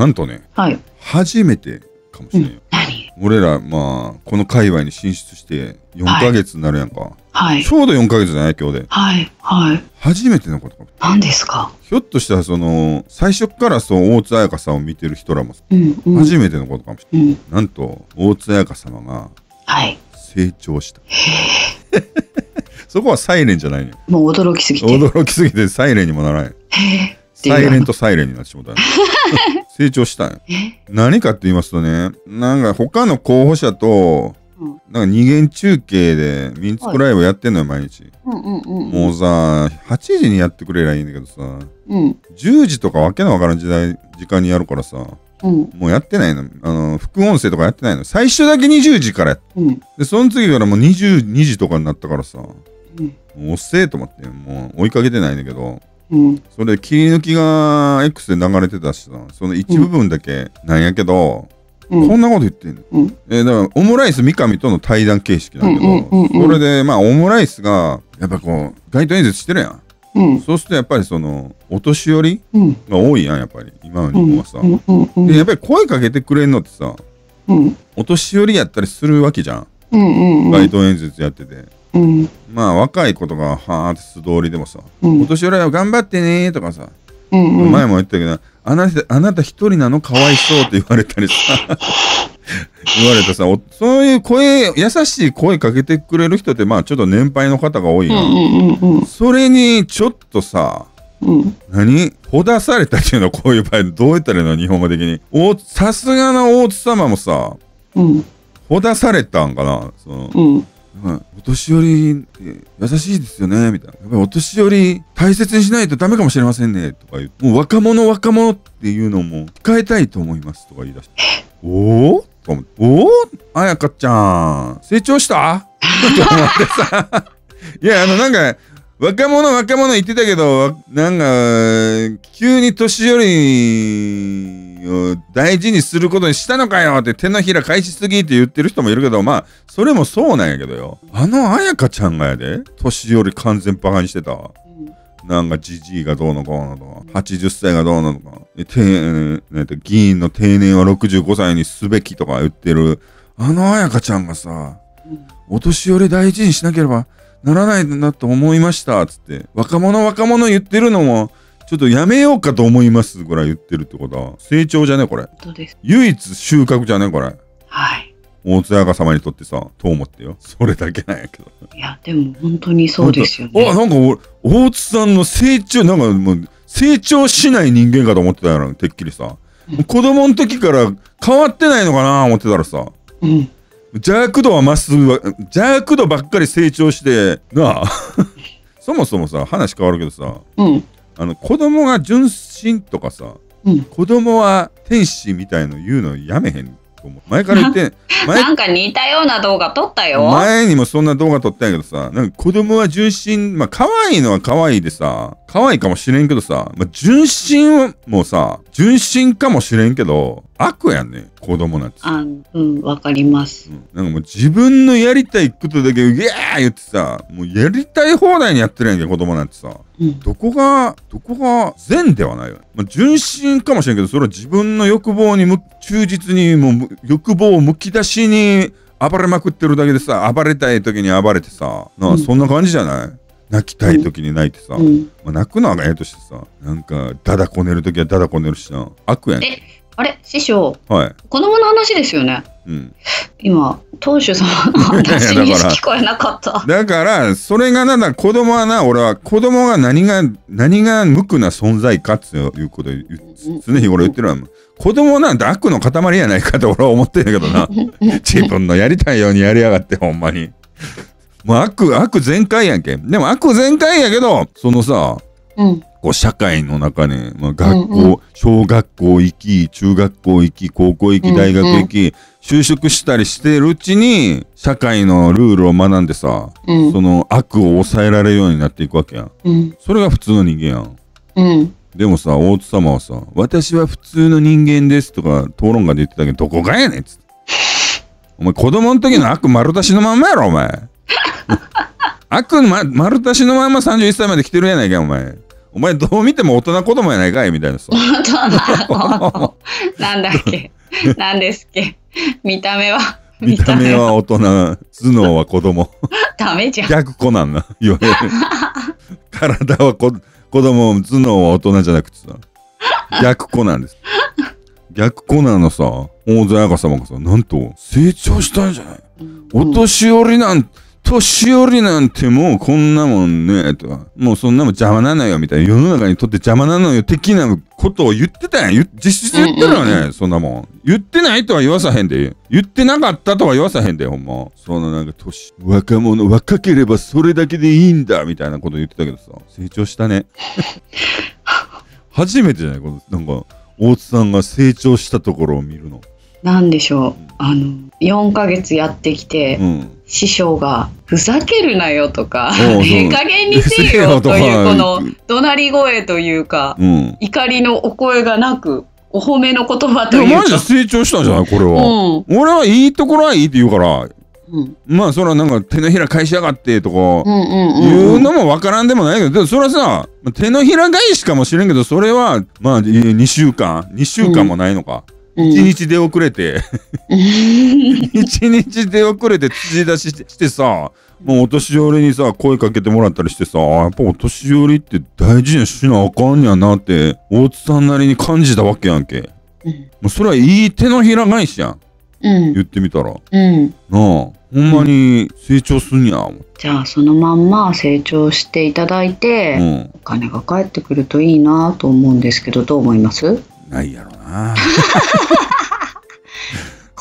なんとねはい。初めてかもしれんよ、何？俺らまあこの界隈に進出して4ヶ月になるやんか、はいち。ょうど4ヶ月じゃない今日ではい。はい。初めてのことかも何ですか？ひょっとしたらその最初っからそう大津彩香さんを見てる人らもうんうん。初めてのことかもしれない、うん。なんと大津彩香様がはい。成長した そこはサイレンじゃないのよもう驚きすぎて。驚きすぎてサイレンにもならないへえ。っていうサイレンとサイレンになってしまったの 成長したん何かって言いますとねなんか他の候補者とうんなんか二元中継でミンツクライブやってんのよ毎日うんうんうん。もうさ8時にやってくれりゃいいんだけどさうん。10時とかわけのわからん時代時間にやるからさうん。もうやってないのあの副音声とかやってないの最初だけ20時からうん。でその次からもう22時とかになったからさもうん。うおっせえと思ってもう追いかけてないんだけどうん。それ切り抜きが X で流れてたしさその一部分だけなんやけど、うん。こんなこと言ってんの、うんえーだからオムライス三上との対談形式なんだけど、うんうんうんうんそれでまあオムライスがやっぱこう街頭演説してるやんうん。そうするとやっぱりそのお年寄りうん。が多いやんやっぱり今の日本はさ、うん。うん。うん。でやっぱり声かけてくれんのってさうん。お年寄りやったりするわけじゃん、うん。うん。街頭演説やっててうん。まあ若い子とかはーって素通りでもさ、うんお年寄りは頑張ってねーとかさ、うん。うん。前も言ったけどあなたあなた一人なのかわいそうって言われたりさ 言われてさおそういう声優しい声かけてくれる人ってまあちょっと年配の方が多いやん、うん。うん。うん。それにちょっとさうん。何？ほだされたっていうのはこういう場合どう言ったらいいの？日本語的におさすがの大津様もさうん。ほだされたんかな？その、お年寄りって優しいですよねみたいな。やっぱりお年寄り大切にしないとダメかもしれませんねとか言う。もう若者若者っていうのも控えたいと思いますとか言い出して。おおと思っておおあやかちゃん。成長した？と思ってさ。いやあのなんか若者若者言ってたけどなんか急に年寄りを大事にすることにしたのかよって手のひら返しすぎって言ってる人もいるけどまあそれもそうなんやけどよ。あのあやかちゃんがやで年寄り完全バカにしてた。わなんかじじいがどうのこうのとか80歳がどうのとかえてなんて議員の定年は65歳にすべきとか言ってるあのあやかちゃんがさお年寄り大事にしなければならないなと思いましたつって若者若者言ってるのもちょっとやめようかと思いますぐらい言ってるってことは成長じゃねこれ。唯一収穫じゃねこれはい。大津彩香様にとってさと思ってよそれだけなんやけどいや、でも本当にそうですよあね。なんかお大津さんの成長なんかもう成長しない人間かと思ってたやろてっきりさ、うん子供の時から変わってないのかな思ってたらさうん。邪悪度は増すわ邪悪度ばっかり成長してなあ そもそもさ話変わるけどさうん。あの子供が純真とかさうん。子供は天使みたいの言うのやめへんと思う前から言って 前なんか似たような動画撮ったよ。前にもそんな動画撮ったんやけどさなんか子供は純真まあ可愛いのは可愛いでさ可愛いかもしれんけどさ、まあ、純真もさ純真かもしれんけど悪やんね子供なんてさあうん、わかります。う。ん。なんかもう自分のやりたいことだけうぎゃー言ってさもうやりたい放題にやってるやんけ子供なんてさ。うん。どこがどこが善ではないよ、まあ、純真かもしれんけどそれは自分の欲望にむ忠実にもうむ欲望をむき出しに暴れまくってるだけでさ暴れたい時に暴れてさなあ、うんそんな感じじゃない？泣きたい時に泣いてさ、うん。まあ、泣くのはええとしてさなんかダダこねる時はダダこねるしな。悪やん。えあれ？師匠、はい。子供の話ですよね。うん。今、当主様の話にいやだから聞こえなかった。だからそれがなんだ子供はな俺は子供が何が何が無垢な存在かっていうことを常日頃言ってるわ。子供なんて悪の塊やないかと俺は思ってんだけどな。自分のやりたいようにやりやがってほんまにもう悪悪全開やんけでも悪全開やけどそのさうん。こう社会の中ね、まあ、学校、うんう小学校行き中学校行き高校行きうんうん大学行き、就職したりしてるうちに社会のルールを学んでさ、うん。その悪を抑えられるようになっていくわけやんうん。それが普通の人間やんうん。でもさ大津様はさ「私は普通の人間です」とか討論会で言ってたけどどこがやねんっつってお前子供の時の悪丸出しのまんまやろお前 悪、ま、丸出しのまんま31歳まで来てるやないかお前。お前どう見ても大人子供やないかいみたいなさ。本当ななんだっけ。なんですっけ。見た目は。見た目は大人。頭脳は子供。ダメじゃん。逆子なんな。言われる。体は子子供。頭脳は大人じゃなくてさ。逆子なんです。逆子なのさ大座彩香様がさなんと成長したんじゃない？お年寄りなん年寄りなんてもうこんなもんねとかもうそんなもん邪魔なのよみたいな世の中にとって邪魔なのよ的なことを言ってたやん。言実質言ってるよね、うんうん。そんなもん。言ってないとは言わさへんで。言ってなかったとは言わさへんでほんま。そのなんか年若者若ければそれだけでいいんだみたいなこと言ってたけどさ成長したね。初めてじゃない？このなんか大津さんが成長したところを見るのなんでしょう。あの4ヶ月やってきて、うん。師匠が「ふざけるなよ」とか「おうそう。ええ加減にせせよとかよ」というこの怒鳴り声というかうん。怒りのお声がなくお褒めの言葉いやマジでというか。成長したんじゃない？これは、うん。俺はいいところはいいって言うからうん。まあそれはなんか手のひら返しやがってとか言ううんのもわからんでもないけどでもそれはさ手のひら返しかもしれんけどそれはまあ2週間。2週間もないのか、うん1日出遅れて。1日出遅れて土出ししてさもうお年寄りにさ声かけてもらったりしてさあやっぱお年寄りって大事にしなあかんやなって大津さんなりに感じたわけやんけ。うん。もうそれはいい手のひら返しやん。うん。言ってみたら。なあうんほんまに成長すんや思ってじゃあそのまんま成長していただいて、うん。お金が返ってくるといいなと思うんですけどどう思います？ないやろな。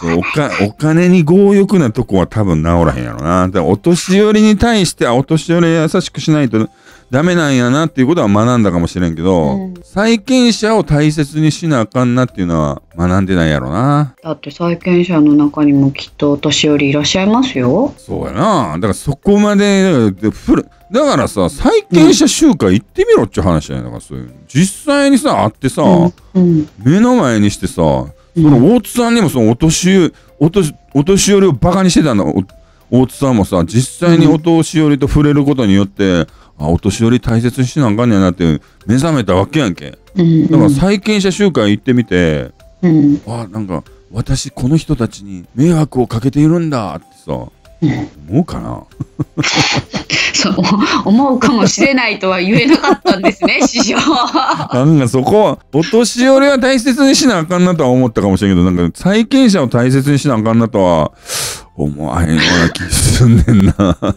おかお金に強欲なとこは多分治らへんやろな。だお年寄りに対してあお年寄り優しくしないとダメなんやなっていうことは学んだかもしれんけど、うん。債権者を大切にしなあかんなっていうのは学んでないやろな。だって債権者の中にもきっとお年寄りいらっしゃいますよ。そうやな。だからそこまででふるだからさ債権者集会行ってみろっちゅう話やだからそういう実際にさ会ってさ、うん。うん。目の前にしてさその大津さんにもそのお年お年お年寄りをバカにしてたんだお大津さんもさ実際にお年寄りと触れることによって、あお年寄り大切にしなあかんねやなって目覚めたわけやんけ。うん。だから債権者集会行ってみて、うん。あなんか私この人たちに迷惑をかけているんだってさ。うん思うかな？そう思うかもしれないとは言えなかったんですね 師匠。なんかそこお年寄りは大切にしなあかんなとは思ったかもしれんけどなんか債権者を大切にしなあかんなとは思わへんような気すんねんな。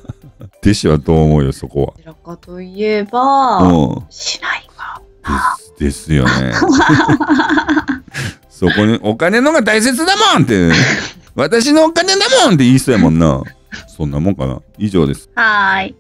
弟子はどう思うよそこどちらかといえは。ばうんしないか。ですですよね。そこにお金のが大切だもんって私のお金だもんって言いそうやもんな。そんなもんかな。以上です。はーい。